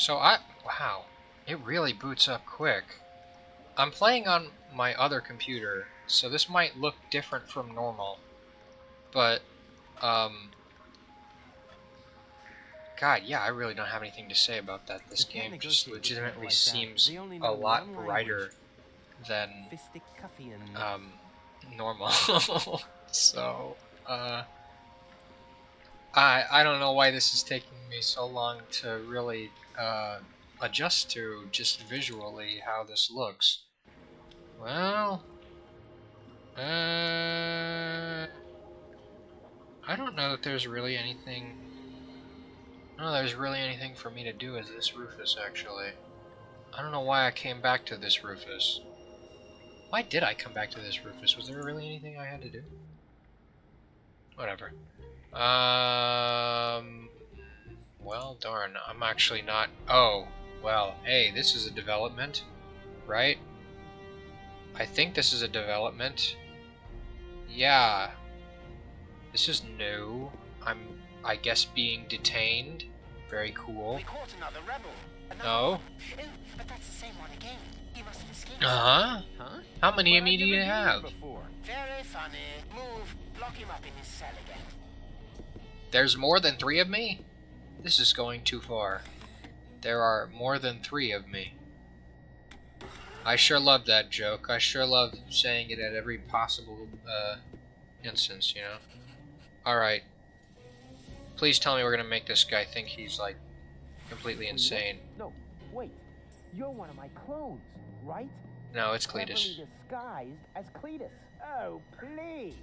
So I, wow, it really boots up quick. I'm playing on my other computer, so this might look different from normal. But, um, God, yeah, I really don't have anything to say about that. This game just legitimately like seems a lot brighter than um, normal. so, uh, I I don't know why this is taking me so long to really uh, adjust to just visually how this looks. Well, uh, I don't know that there's really anything. Know there's really anything for me to do with this Rufus actually. I don't know why I came back to this Rufus. Why did I come back to this Rufus? Was there really anything I had to do? Whatever. Um. Well, darn. I'm actually not. Oh, well. Hey, this is a development, right? I think this is a development. Yeah. This is new. I'm, I guess, being detained. Very cool. We caught another rebel. Another No. Oh, but that's the same one again. He must have escaped. Uh huh. Huh? How many Well, of me do you never been here have? Very funny. Move. Lock him up in his cell again. There's more than three of me? This is going too far. There are more than three of me. I sure love that joke. I sure love saying it at every possible uh, instance, you know? Alright. Please tell me we're gonna make this guy think he's, like, completely insane. No, wait. You're one of my clones, right? No, it's Cletus. Disguised as Cletus. Oh, please.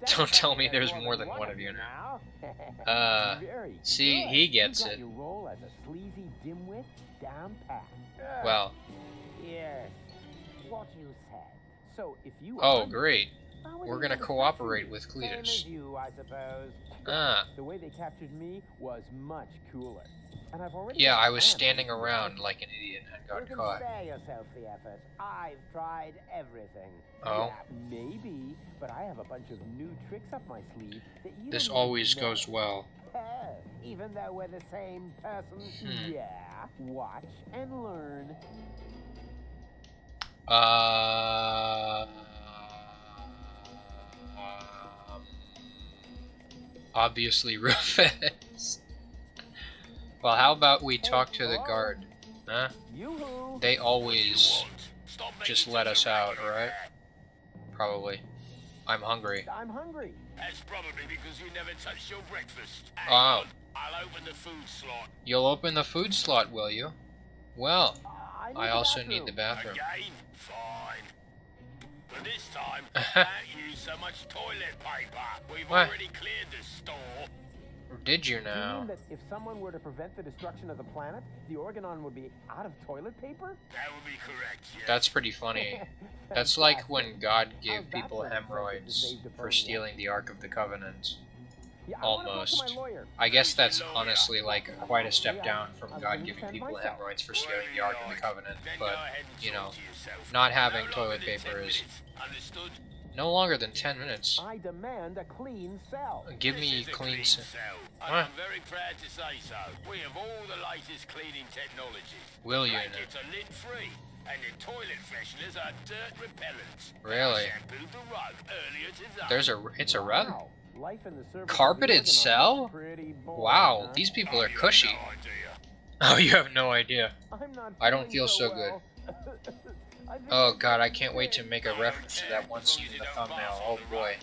Don't tell me there's more than one of you now. Uh, see, he gets it. Your role as a sleazy dimwit down pat. Well, Yes. What you said. So if you oh, great. We're gonna cooperate with Cletus. you, I suppose. Ah. The way they captured me was much cooler. And I've already Yeah, I was standing around like an idiot and You got can caught. spare yourself the effort. I've tried everything. Oh. Yeah, maybe, but I have a bunch of new tricks up my sleeve that you This always know. goes well. Even though we're the same person. Hmm. Yeah. Watch and learn. Uh, um, obviously Rufus. well, how about we talk to the guard? Huh? They always just let us out, right? Probably. I'm hungry. I'm hungry. That's probably because you never touched your breakfast. Oh. I'll open the food slot. You'll open the food slot, will you? Well, I, I the also need the bathroom. bathroom. Again? Fine. But this time, can't use so much toilet paper. We've What? already cleared the store. Did you Do you mean that if someone were to prevent the destruction of the planet, the Organon would be out of toilet paper? That would be correct, yes. That's pretty funny. That's like when God gave people for an incentive to hemorrhoids for stealing the Ark of the Covenant. Almost. I guess that's honestly like quite a step down from God giving people myself. hemorrhoids for stealing the Ark of the Covenant, but go ahead and you know, not having toilet paper is no longer than 10 minutes. I demand a clean cell. Give me clean. clean cell, and I'm very proud to say so. We have all the latest cleaning technologies. Will you? Blankets are lint free, and the toilet fresheners are dirt repellents. Really? The rug earlier today. There's a it's a rug. Wow. Life in the service of the Carpeted cell? is pretty boring, Wow, these people are cushy. no. Oh, you have no idea. I'm not I don't feel so good. well. I've been Oh god, I can't wait to make a reference to that one scene in the thumbnail. Oh boy.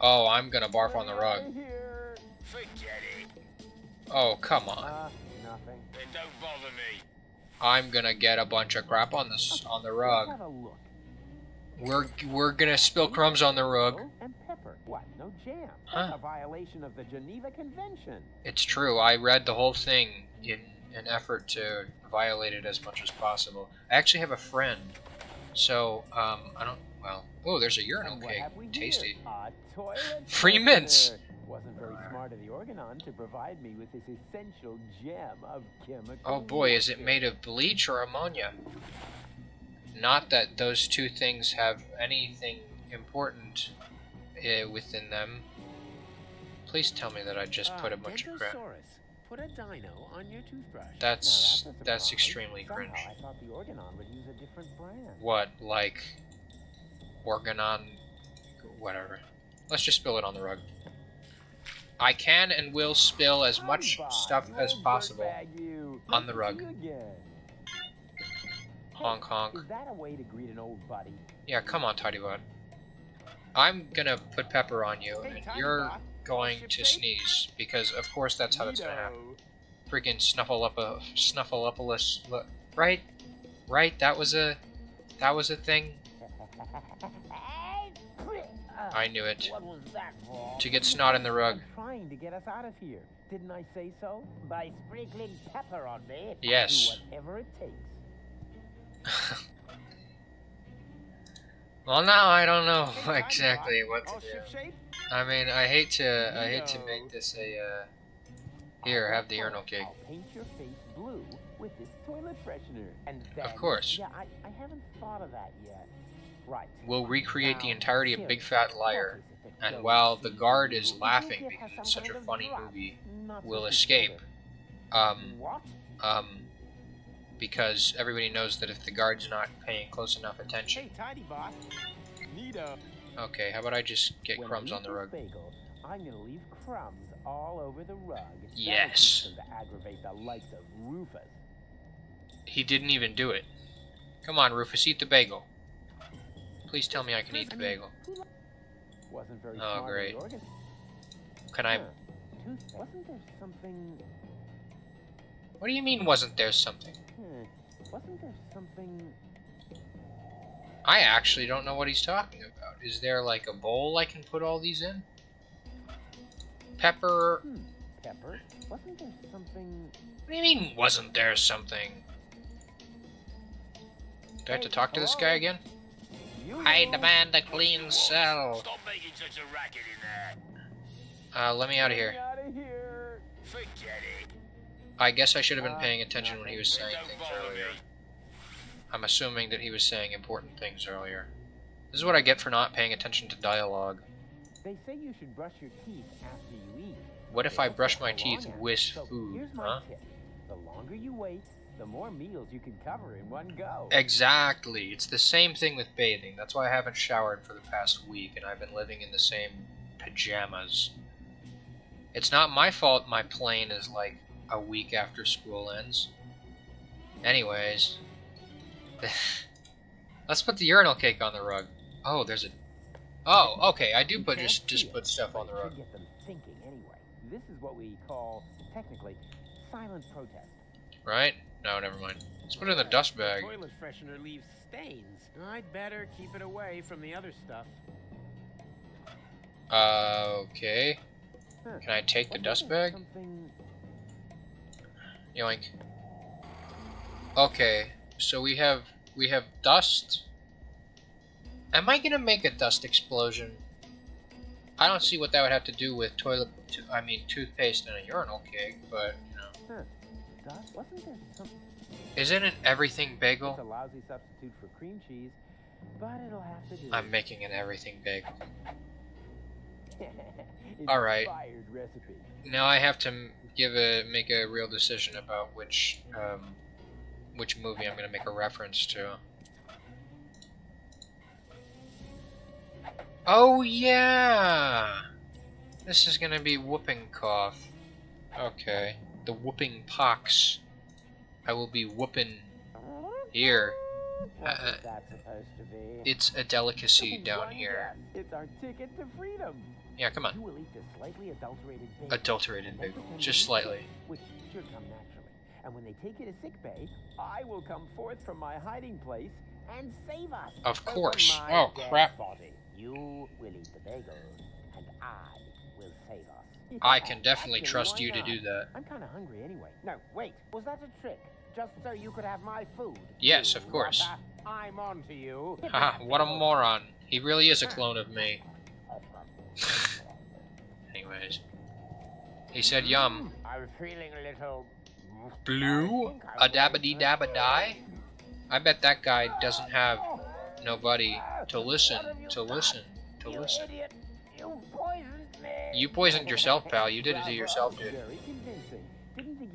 Oh, I'm gonna barf on the rug. Right here. Forget it. Oh, come on. Ah, nothing. Then don't bother me. I'm gonna get a bunch of crap on this on the rug. have a look. We're we're gonna spill crumbs on the rug. Salt And pepper. What? No jam. Huh. A violation of the Geneva Convention. It's true. I read the whole thing in an effort to violate it as much as possible. I actually have a friend, so um, I don't. Well, oh, there's a urinal cake. Tasty. Free mints. Wasn't very smart of the Organon to provide me with this essential gem of chemical. Oh boy, is it made of bleach or ammonia? Not that those two things have anything important uh, within them. Please tell me that I just put a bunch of crap. Put a dino on your toothbrush. That's that's, that's extremely cringe. I thought the Organon would use a different brand. What, like Organon whatever. Let's just spill it on the rug. I can and will spill as much stuff as possible on the rug. see you again. Honk honk. Is that a way to greet an old buddy? Yeah, come on, Tidy Bot. I'm gonna put pepper on you, and you're going to sneeze because, of course, that's how that's gonna happen. Freaking snuffle up a snuffleupagus, right? Right? That was a that was a thing. I knew it. What was that for? To get snot in the rug. Trying to get us out of here. Didn't I say so? By sprinkling pepper on me. Yes. Whatever it takes. well, now I don't know exactly what to do. I mean, I hate to I hate to make this a uh, here have the urinal cake. I'll paint your face blue with this toilet freshener. And then, Of course. Yeah, I, I haven't thought of that yet. Right. We'll recreate the entirety of Big Fat Liar, is it that and while the guard is laughing because it's such a funny movie, will escape. Um, um, because everybody knows that if the guard's not paying close enough attention. Hey, tidy. Neato. Okay, how about I just get When crumbs on the rug? Bagel, I'm gonna leave crumbs all over the rug. Yes. to aggravate the likes of Rufus. He didn't even do it. Come on, Rufus, eat the bagel. Please tell me I can eat the bagel. Wasn't very Oh, smart of the great. Can I? Wasn't there something? What do you mean? Wasn't there something? Hmm. Wasn't there something? I actually don't know what he's talking about. Is there like a bowl I can put all these in? Pepper. Hmm. Pepper. Wasn't there something? What do you mean? Wasn't there something? Do I have to talk to this guy again? I demand a clean cell. Stop making such a racket in there. Uh, let me out of here. out of here. Forget it. I guess I should have been Uh, paying attention when he was saying things earlier. I'm assuming that he was saying important things earlier. This is what I get for not paying attention to dialogue. They say you should brush your teeth after you eat. What if I brush my teeth with food, huh? The longer you wait, the more meals you can cover in one go. Exactly. It's the same thing with bathing. That's why I haven't showered for the past week and I've been living in the same pajamas. It's not my fault my plane is like a week after school ends. Anyways. Let's put the urinal cake on the rug. Oh, there's a Oh, okay, I do put just just put stuff on the rug. Get them thinking anyway. This is what we call, technically, silent protest. Right? No, never mind. Let's put it in the dust bag. Toilet freshener leaves stains. I'd better keep it away from the other stuff. Uh, okay. Can I take the dust bag? Something... Yoink. Okay, so we have we have dust. Am I gonna make a dust explosion? I don't see what that would have to do with toilet. To, I mean, toothpaste and a urinal cake, but you know, Dust? Wasn't there some... isn't it everything bagel? It's a lousy substitute for cream cheese, but it'll have to do. I'm making an everything bagel. All right. Now I have to give a make a real decision about which um, which movie I'm gonna make a reference to. Oh yeah, this is gonna be whooping cough. Okay, the whooping pox. I will be whooping here. Uh, was that supposed to be? It's a delicacy down here. It's our ticket to freedom. Yeah, come on. You will eat this slightly adulterated bagel. Adulterated bagel, just slightly. Which should come naturally. And when they take you to sick bay, I will come forth from my hiding place and save us. Of course. Oh, crap. Body. You will eat the bagel, and I will save us. I can definitely actually, trust you to do that. I'm kind of hungry anyway. No, wait. Was that a trick? Just so you could have my food? Yes, of course. I'm on to you. Haha, what a moron. He really is a clone of me. Anyways. He said yum. I'm feeling a little. Blue? I think I A dabba dee dabba die? I bet that guy doesn't have nobody to listen, to listen, to listen. You poisoned me. You poisoned yourself, pal. You did it to yourself, dude.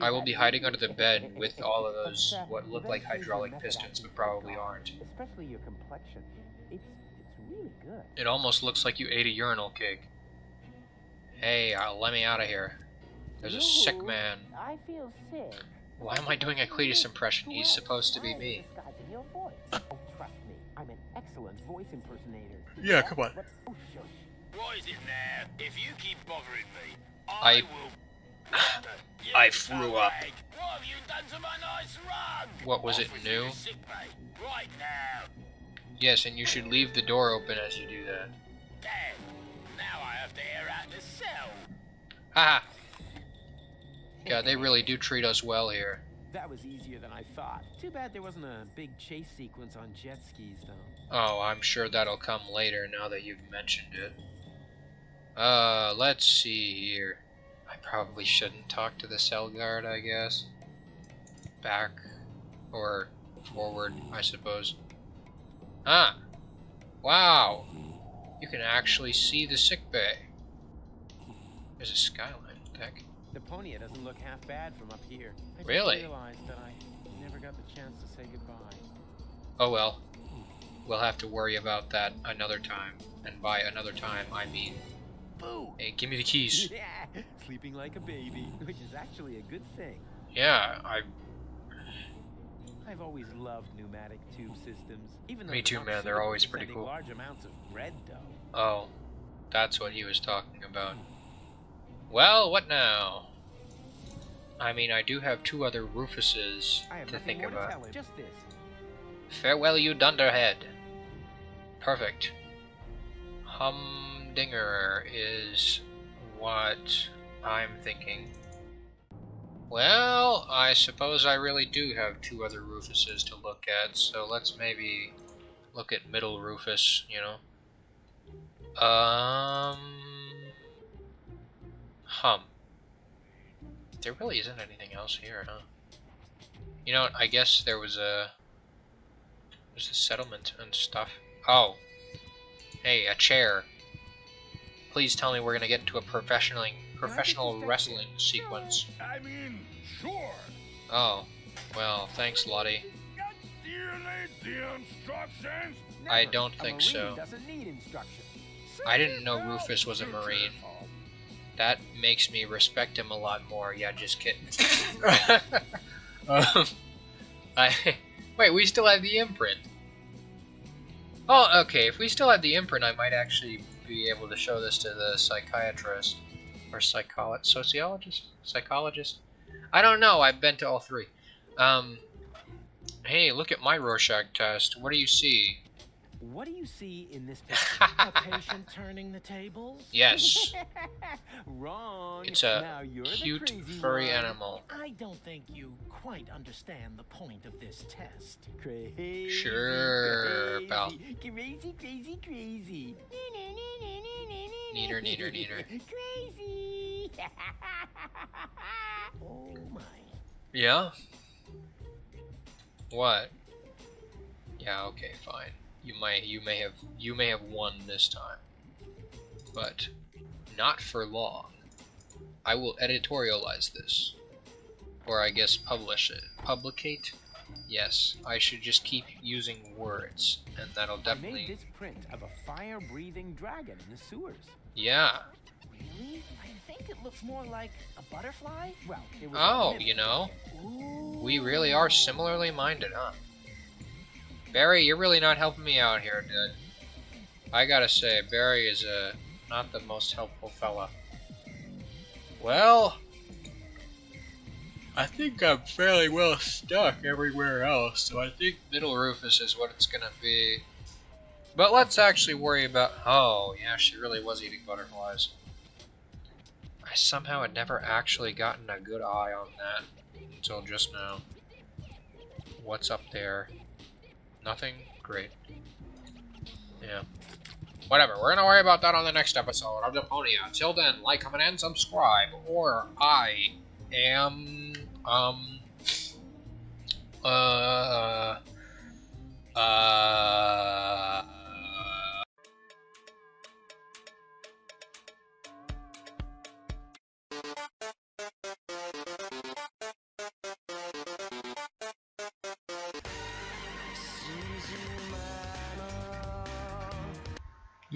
I will be hiding under the bed with all of those what look like hydraulic pistons, but probably aren't. Especially your complexion. It's it's really good. It almost looks like you ate a urinal cake. Hey, uh, let me out of here. There's a sick man. I feel sick. Why am I doing a Cletus impression? He's supposed to be me. Disguising your voice. Oh, trust me, I'm an excellent voice impersonator. Yeah, come on. What- Oh, shush. What is it now? If you keep bothering me, I- I, will. I threw up. slag. What have you done to my nice rug? What was it, new? you to sick bay. Right now. Yes, and you should leave the door open as you do that. There. Now I have to air out the cell. Haha! God, they really do treat us well here. That was easier than I thought. Too bad there wasn't a big chase sequence on jet skis, though. Oh, I'm sure that'll come later now that you've mentioned it. Uh, let's see here. I probably shouldn't talk to the cell guard, I guess. Back. Or forward, I suppose. Ah! Wow! You can actually see the sick bay. There's a skyline. What the heck? Deponia doesn't look half bad from up here. I Really? Realized that I never got the chance to say goodbye. Oh well. We'll have to worry about that another time. And by another time, I mean, Boo! hey, give me the keys. Yeah, sleeping like a baby, which is actually a good thing. Yeah, I. I've always loved pneumatic tube systems. Even though Me too, man, they're always pretty cool. Large amounts of bread dough. Oh, that's what he was talking about. Hmm. Well, what now? I mean, I do have two other Rufuses to think more to about. Just this. Farewell, you dunderhead. Perfect. Humdinger is what I'm thinking. Well, I suppose I really do have two other Rufuses to look at, so let's maybe look at middle Rufus, you know. Um. Hum. There really isn't anything else here, huh? You know I guess there was a. There's a settlement and stuff. Oh. Hey, a chair. Please tell me we're gonna get into a professional professional wrestling sequence. I mean, sure. Oh. Well, thanks, Lottie. Got dearly the instructions. I don't think so. Doesn't need instruction. I didn't know Rufus was a Marine. That makes me respect him a lot more. Yeah, just kidding. um, I wait. We still have the imprint. Oh, okay. If we still have the imprint, I might actually be able to show this to the psychiatrist or psycholo- sociologist, psychologist. I don't know. I've been to all three. Um, hey, look at my Rorschach test. What do you see? What do you see in this picture? A patient turning the tables? yes, Wrong. it's a now you're the cute furry one. animal. I don't think you quite understand the point of this test. Crazy. Sure, crazy, pal. Crazy, crazy, crazy. Neater, neater, neater. Crazy. Oh my. Yeah? What? Yeah, okay, fine. You might you may have you may have won this time. But not for long. I will editorialize this. Or I guess publish it. Publicate? Yes, I should just keep using words, and that'll definitely. I made this print of a fire-breathing dragon in the sewers. Yeah. Really? I think it looks more like a butterfly? Well, it was Oh, you know. Ooh. We really are similarly minded, huh? Barry, you're really not helping me out here, dude. I gotta say, Barry is uh, not the most helpful fella. Well, I think I'm fairly well stuck everywhere else, so I think Middle Rufus is what it's gonna be. But let's actually worry about. Oh, yeah, she really was eating butterflies. I somehow had never actually gotten a good eye on that until just now. What's up there? Nothing? Great. Yeah. Whatever, we're gonna worry about that on the next episode of Deponia. Until then, like, comment, and subscribe, or I am, um,